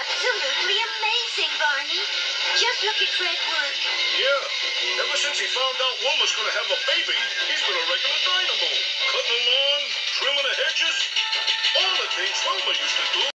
absolutely amazing, Barney. Just look at Fred work. Yeah. Ever since he found out Wilma's gonna have a baby, he's been a regular dynamo. Cutting the lawn, trimming the hedges, all the things Wilma used to do.